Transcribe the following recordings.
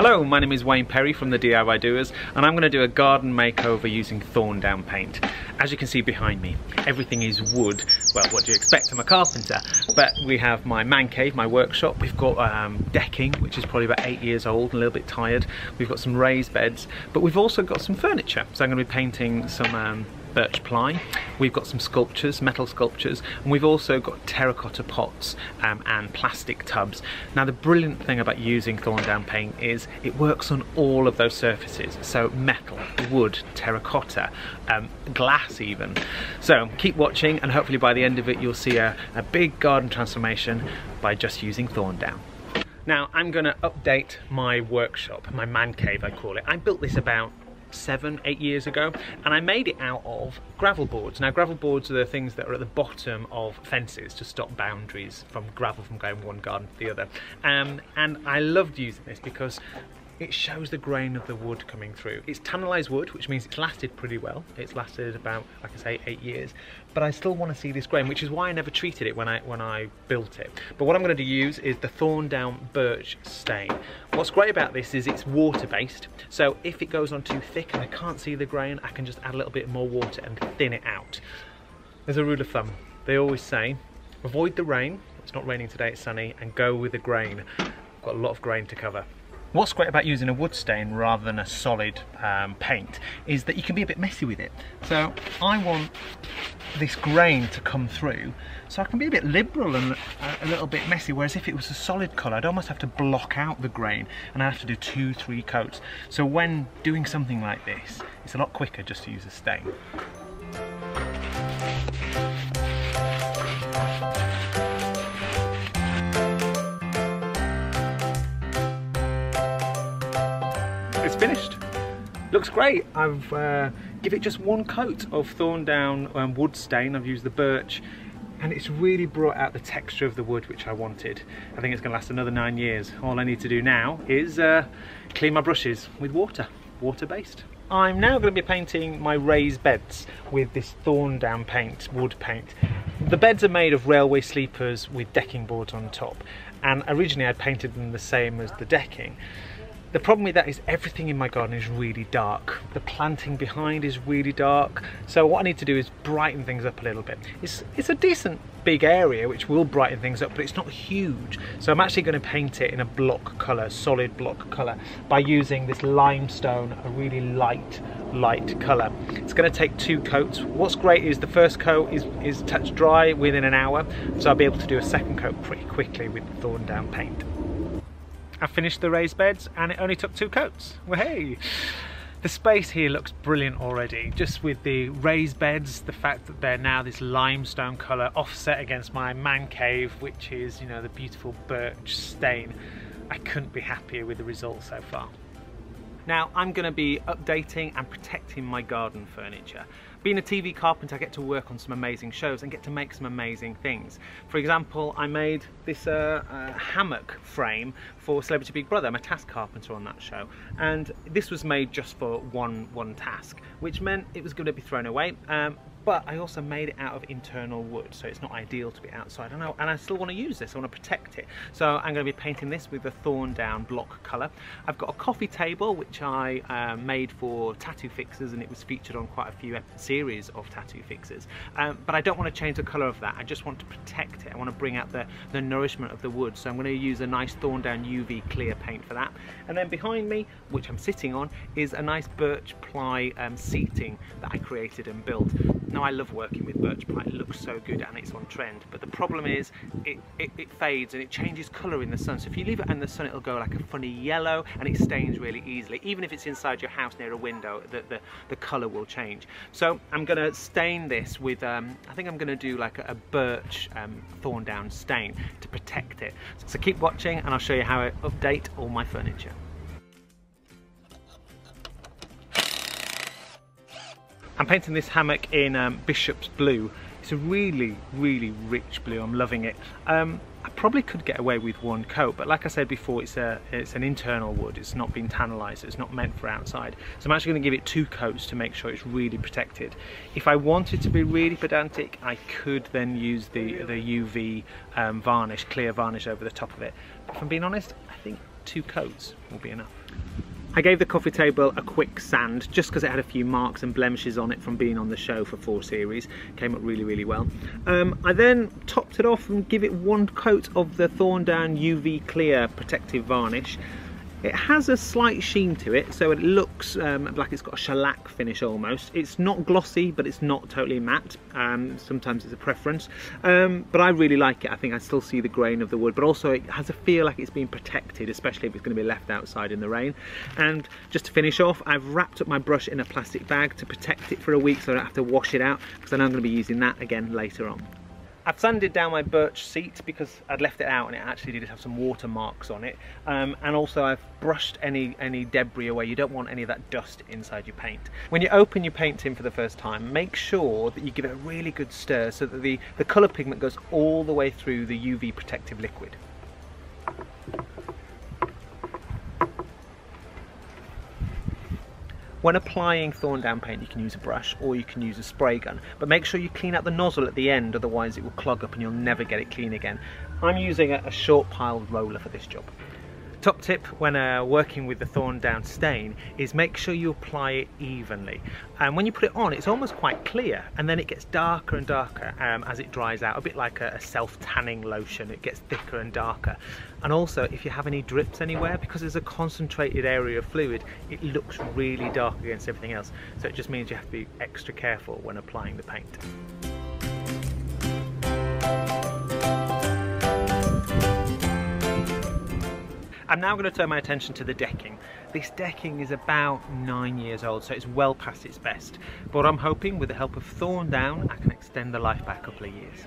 Hello, my name is Wayne Perry from the DIY Doers and I'm going to do a garden makeover using Thorndown paint. As you can see behind me, everything is wood. Well, what do you expect? I'm a carpenter. But we have my man cave, my workshop. We've got um, decking, which is probably about eight years old, and a little bit tired. We've got some raised beds, but we've also got some furniture. So I'm going to be painting some um, birch ply. We've got some sculptures, metal sculptures, and we've also got terracotta pots um, and plastic tubs. Now the brilliant thing about using Thorndown paint is it works on all of those surfaces. So metal, wood, terracotta, um, glass even. So keep watching and hopefully by the end of it you'll see a, a big garden transformation by just using Thorndown. Now I'm going to update my workshop, my man cave I call it. I built this about seven, eight years ago, and I made it out of gravel boards. Now, gravel boards are the things that are at the bottom of fences to stop boundaries from gravel from going one garden to the other. Um, and I loved using this because it shows the grain of the wood coming through. It's tannalized wood, which means it's lasted pretty well. It's lasted about, like I say, eight years. But I still want to see this grain, which is why I never treated it when I when I built it. But what I'm going to use is the Thorndown Birch Stain. What's great about this is it's water-based, so if it goes on too thick and I can't see the grain, I can just add a little bit more water and thin it out. There's a rule of thumb. They always say, avoid the rain, it's not raining today, it's sunny, and go with the grain. I've got a lot of grain to cover. What's great about using a wood stain rather than a solid um, paint is that you can be a bit messy with it. So I want this grain to come through so I can be a bit liberal and a, little bit messy whereas if it was a solid colour I'd almost have to block out the grain and I have to do two, three coats. So when doing something like this it's a lot quicker just to use a stain. Finished. Looks great. I've uh, give it just one coat of Thorndown um, wood stain. I've used the birch and it's really brought out the texture of the wood which I wanted. I think it's going to last another nine years. All I need to do now is uh, clean my brushes with water, water based. I'm now going to be painting my raised beds with this Thorndown paint, wood paint. The beds are made of railway sleepers with decking boards on top and originally I painted them the same as the decking the problem with that is everything in my garden is really dark. The planting behind is really dark. So what I need to do is brighten things up a little bit. It's, it's a decent big area which will brighten things up, but it's not huge. So I'm actually going to paint it in a block colour, solid block colour, by using this limestone, a really light, light colour. It's going to take two coats. What's great is the first coat is, is touch dry within an hour, so I'll be able to do a second coat pretty quickly with Thorndown paint. I finished the raised beds and it only took two coats. Well, hey! The space here looks brilliant already, just with the raised beds, the fact that they're now this limestone colour offset against my man cave, which is, you know, the beautiful birch stain. I couldn't be happier with the result so far. Now I'm going to be updating and protecting my garden furniture. Being a TV carpenter I get to work on some amazing shows and get to make some amazing things. For example I made this uh, uh, hammock frame for Celebrity Big Brother. I'm a task carpenter on that show and this was made just for one, one task which meant it was going to be thrown away um, but I also made it out of internal wood so it's not ideal to be outside. And I, and I still want to use this I want to protect it. So I'm going to be painting this with the Thorndown block colour I've got a coffee table which I uh, made for tattoo fixers and it was featured on quite a few series of tattoo fixers. Um, but I don't want to change the colour of that I just want to protect it. I want to bring out the, the nourishment of the wood. So I'm going to use a nice Thorndown UV clear paint for that. And then behind me which I'm sitting on is a nice birch ply um, seating that I created and built now I love working with birch ply, it looks so good and it's on trend, but the problem is it, it, it fades and it changes colour in the sun. So if you leave it in the sun it'll go like a funny yellow and it stains really easily. Even if it's inside your house near a window, the, the, the colour will change. So I'm going to stain this with, um, I think I'm going to do like a, a birch um, Thorndown stain to protect it. So keep watching and I'll show you how I update all my furniture. I'm painting this hammock in um, Bishop's Blue. It's a really, really rich blue. I'm loving it. Um, I probably could get away with one coat, but like I said before, it's a it's an internal wood. It's not been tannalized. It's not meant for outside. So I'm actually going to give it two coats to make sure it's really protected. If I wanted to be really pedantic, I could then use the the UV um, varnish, clear varnish over the top of it. But if I'm being honest, I think two coats will be enough. I gave the coffee table a quick sand just because it had a few marks and blemishes on it from being on the show for four series. Came up really, really well. Um, I then topped it off and give it one coat of the Thorndown UV Clear Protective Varnish. It has a slight sheen to it, so it looks um, like it's got a shellac finish almost. It's not glossy, but it's not totally matte. Um, sometimes it's a preference, um, but I really like it. I think I still see the grain of the wood, but also it has a feel like it's been protected, especially if it's going to be left outside in the rain. And just to finish off, I've wrapped up my brush in a plastic bag to protect it for a week so I don't have to wash it out, because know I'm going to be using that again later on. I've sanded down my birch seat because I'd left it out and it actually did have some watermarks on it. Um, and also I've brushed any, any debris away. You don't want any of that dust inside your paint. When you open your paint tin for the first time, make sure that you give it a really good stir so that the, the colour pigment goes all the way through the UV protective liquid. When applying Thorndown paint you can use a brush or you can use a spray gun but make sure you clean out the nozzle at the end otherwise it will clog up and you'll never get it clean again. I'm using a, short piled roller for this job. Top tip when uh, working with the Thorndown stain is make sure you apply it evenly. And when you put it on, it's almost quite clear, and then it gets darker and darker um, as it dries out, a bit like a, a self-tanning lotion. It gets thicker and darker. And also, if you have any drips anywhere, because there's a concentrated area of fluid, it looks really dark against everything else. So it just means you have to be extra careful when applying the paint. I'm now going to turn my attention to the decking. This decking is about nine years old, so it's well past its best. But I'm hoping with the help of Thorndown, I can extend the life by a couple of years.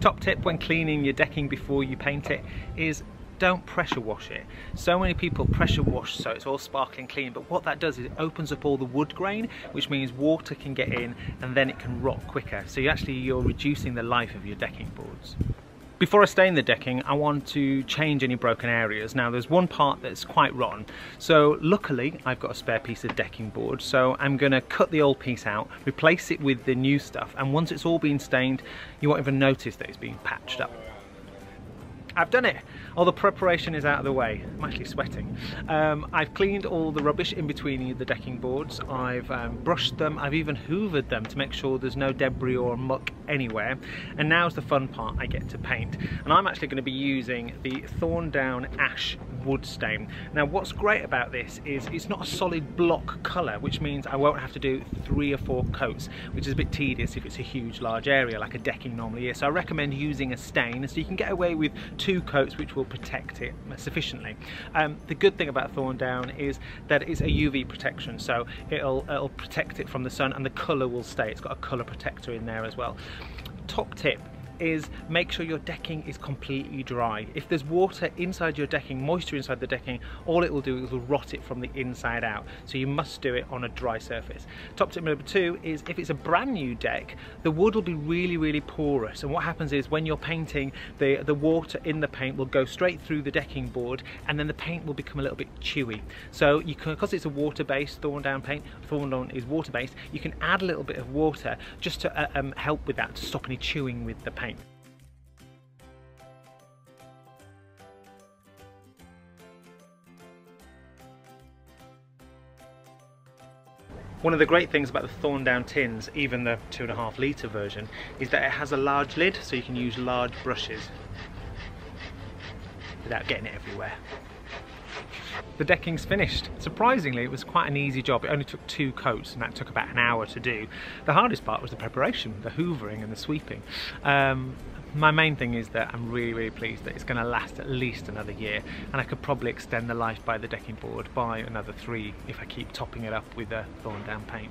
Top tip when cleaning your decking before you paint it is don't pressure wash it. So many people pressure wash so it's all sparkling clean, but what that does is it opens up all the wood grain, which means water can get in and then it can rot quicker. So you actually, you're reducing the life of your decking boards. Before I stain the decking, I want to change any broken areas. Now there's one part that's quite rotten, so luckily I've got a spare piece of decking board, so I'm gonna cut the old piece out, replace it with the new stuff, and once it's all been stained, you won't even notice that it's been patched up. I've done it. All the preparation is out of the way. I'm actually sweating. Um, I've cleaned all the rubbish in between the decking boards. I've um, brushed them. I've even hoovered them to make sure there's no debris or muck anywhere. And now's the fun part. I get to paint. And I'm actually going to be using the Thorndown Ash wood stain. Now what's great about this is it's not a solid block colour, which means I won't have to do three or four coats, which is a bit tedious if it's a huge large area like a decking normally is. So I recommend using a stain so you can get away with two coats which will protect it sufficiently. Um, the good thing about Thorndown is that it's a UV protection, so it'll, it'll protect it from the sun and the colour will stay. It's got a colour protector in there as well. Top tip, is make sure your decking is completely dry. If there's water inside your decking, moisture inside the decking, all it will do is will rot it from the inside out. So you must do it on a dry surface. Top tip number two is if it's a brand new deck, the wood will be really, really porous. And what happens is when you're painting, the, the water in the paint will go straight through the decking board and then the paint will become a little bit chewy. So you can, because it's a water-based Thorndown paint, Thorndown is water-based, you can add a little bit of water just to uh, um, help with that, to stop any chewing with the paint One of the great things about the Thorndown tins, even the two and a half litre version, is that it has a large lid so you can use large brushes without getting it everywhere. The decking's finished. Surprisingly, it was quite an easy job. It only took two coats and that took about an hour to do. The hardest part was the preparation, the hoovering and the sweeping. Um, my main thing is that I'm really, really pleased that it's going to last at least another year and I could probably extend the life by the decking board by another three if I keep topping it up with a Thorndown paint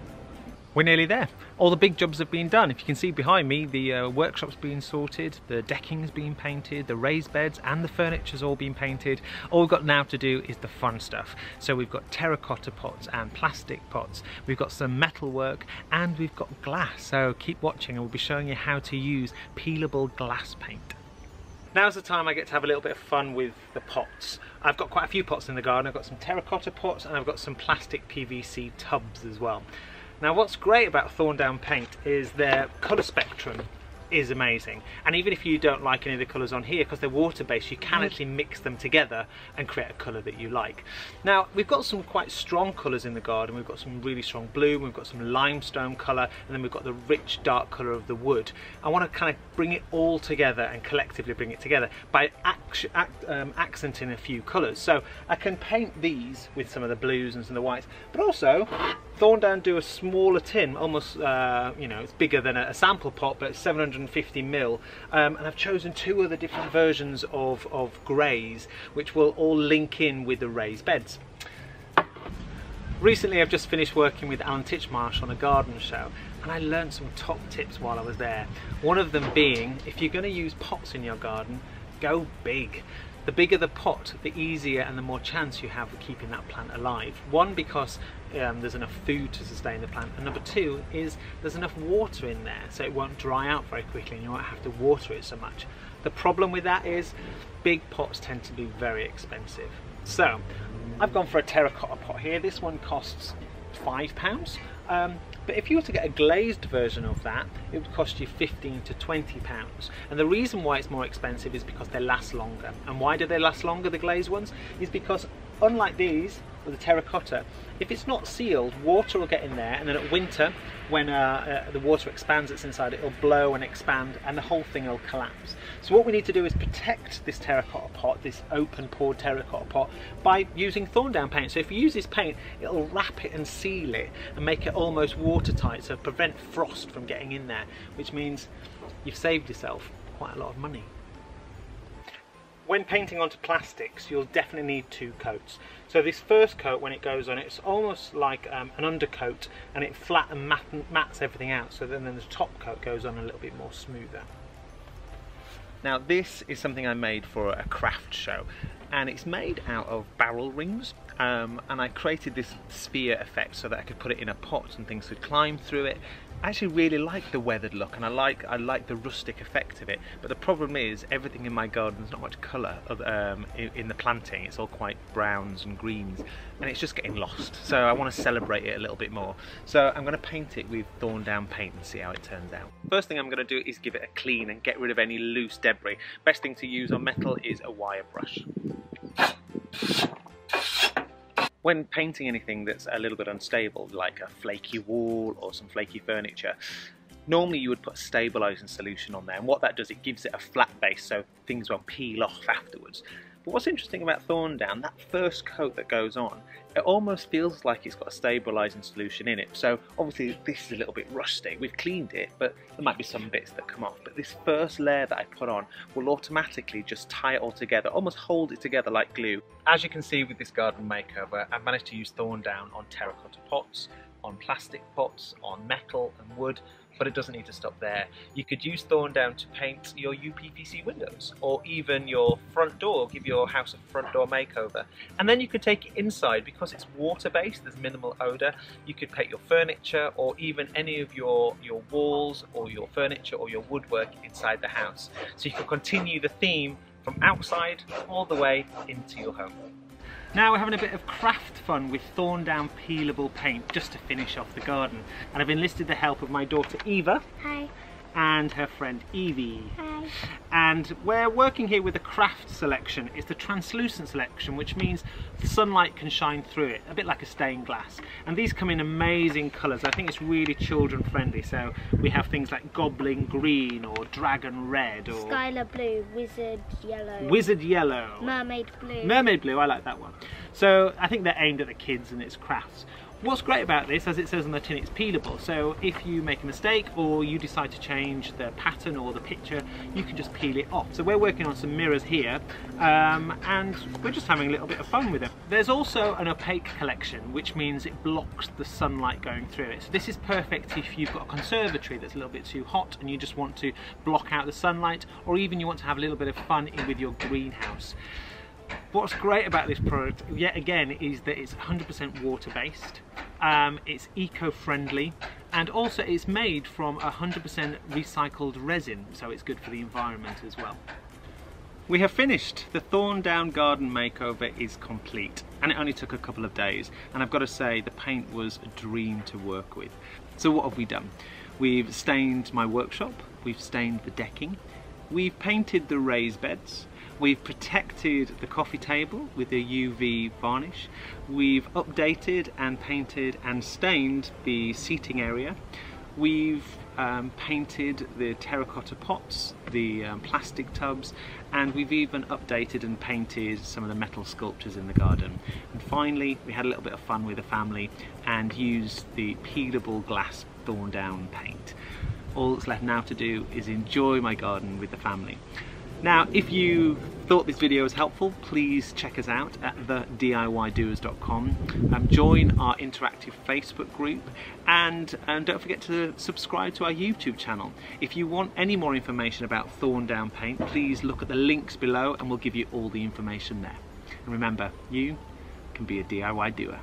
we're nearly there. All the big jobs have been done. If you can see behind me, the uh, workshop's been sorted, the decking's been painted, the raised beds and the furniture's all been painted. All we've got now to do is the fun stuff. So we've got terracotta pots and plastic pots, we've got some metal work and we've got glass. So keep watching and we'll be showing you how to use peelable glass paint. Now's the time I get to have a little bit of fun with the pots. I've got quite a few pots in the garden. I've got some terracotta pots and I've got some plastic PVC tubs as well. Now what's great about Thorndown paint is their colour spectrum is amazing. And even if you don't like any of the colours on here, because they're water-based, you can mm. actually mix them together and create a colour that you like. Now, we've got some quite strong colours in the garden. We've got some really strong blue, we've got some limestone colour, and then we've got the rich dark colour of the wood. I want to kind of bring it all together and collectively bring it together by act, um, accenting a few colours. So I can paint these with some of the blues and some of the whites, but also Thorndown do a smaller tin, almost, uh, you know, it's bigger than a, a sample pot, but 750 mil. Um, and I've chosen two other different versions of, of greys, which will all link in with the raised beds. Recently I've just finished working with Alan Titchmarsh on a garden show and I learned some top tips while I was there. One of them being, if you're going to use pots in your garden, go big. The bigger the pot, the easier and the more chance you have of keeping that plant alive. One, because um, there's enough food to sustain the plant, and number two is there's enough water in there so it won't dry out very quickly and you won't have to water it so much. The problem with that is big pots tend to be very expensive. So I've gone for a terracotta pot here. This one costs five pounds. Um, but if you were to get a glazed version of that, it would cost you 15 to 20 pounds. And the reason why it's more expensive is because they last longer. And why do they last longer, the glazed ones? Is because unlike these, with the terracotta, if it's not sealed, water will get in there and then at winter, when uh, uh, the water expands that's inside, it'll blow and expand and the whole thing will collapse. So what we need to do is protect this terracotta pot, this open pored terracotta pot, by using thorndown paint. So if you use this paint, it'll wrap it and seal it and make it almost watertight, so prevent frost from getting in there, which means you've saved yourself quite a lot of money. When painting onto plastics, you'll definitely need two coats. So this first coat, when it goes on, it's almost like um, an undercoat and it flat and mat mats everything out. So then, then the top coat goes on a little bit more smoother. Now this is something I made for a craft show and it's made out of barrel rings um, and I created this sphere effect so that I could put it in a pot and things could climb through it I actually really like the weathered look and I like I like the rustic effect of it but the problem is everything in my garden there's not much colour um, in, in, the planting it's all quite browns and greens and it's just getting lost so I want to celebrate it a little bit more so I'm going to paint it with Thorndown paint and see how it turns out. First thing I'm going to do is give it a clean and get rid of any loose debris. Best thing to use on metal is a wire brush when painting anything that's a little bit unstable, like a flaky wall or some flaky furniture, normally you would put a stabilizing solution on there. And what that does it gives it a flat base so things won't peel off afterwards but what's interesting about Thorndown, that first coat that goes on, it almost feels like it's got a stabilising solution in it. So obviously this is a little bit rusty. We've cleaned it, but there might be some bits that come off. But this first layer that I put on will automatically just tie it all together, almost hold it together like glue. As you can see with this garden makeover, I've managed to use Thorndown on terracotta pots, on plastic pots, on metal and wood, but it doesn't need to stop there. You could use Thorndown to paint your UPVC windows or even your front door, give your house a front door makeover. And then you could take it inside because it's water based, there's minimal odour. You could paint your furniture or even any of your, your walls or your furniture or your woodwork inside the house. So you can continue the theme from outside all the way into your home. Now we're having a bit of craft fun with Thorndown peelable paint just to finish off the garden. And I've enlisted the help of my daughter Eva. Hi and her friend Evie. Hi. And we're working here with the craft selection. It's the translucent selection, which means sunlight can shine through it, a bit like a stained glass. And these come in amazing colours. I think it's really children friendly. So we have things like Goblin Green or Dragon Red or... Skylar Blue, Wizard Yellow. Wizard Yellow. Mermaid Blue. Mermaid Blue, I like that one. So I think they're aimed at the kids and it's crafts. What's great about this, as it says on the tin, it's peelable. So if you make a mistake or you decide to change the pattern or the picture, you can just peel it off. So we're working on some mirrors here um, and we're just having a little bit of fun with it. There's also an opaque collection, which means it blocks the sunlight going through it. So this is perfect if you've got a conservatory that's a little bit too hot and you just want to block out the sunlight, or even you want to have a little bit of fun with your greenhouse. What's great about this product, yet again, is that it's 100% water-based, um, it's eco-friendly, and also it's made from 100% recycled resin, so it's good for the environment as well. We have finished. The Thorndown garden makeover is complete and it only took a couple of days and I've got to say the paint was a dream to work with. So what have we done? We've stained my workshop, we've stained the decking, we've painted the raised beds, we've protected the coffee table with a UV varnish, we've updated and painted and stained the seating area, we've um, painted the terracotta pots, the um, plastic tubs, and we've even updated and painted some of the metal sculptures in the garden. And finally, we had a little bit of fun with the family and used the peelable glass Thorndown paint. All that's left now to do is enjoy my garden with the family. Now, if you thought this video was helpful, please check us out at thediydoers.com. Um, join our interactive Facebook group and, and don't forget to subscribe to our YouTube channel. If you want any more information about Thorndown paint, please look at the links below and we'll give you all the information there. And remember, you can be a DIY doer.